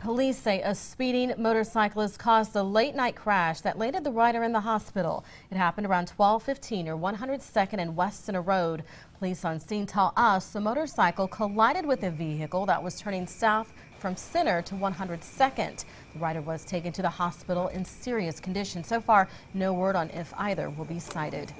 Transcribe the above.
Police say a speeding motorcyclist caused a late night crash that landed the rider in the hospital. It happened around 1215 or 102nd and West Center Road. Police on scene tell us the motorcycle collided with a vehicle that was turning south from Center to 102nd. The rider was taken to the hospital in serious condition. So far, no word on if either will be cited.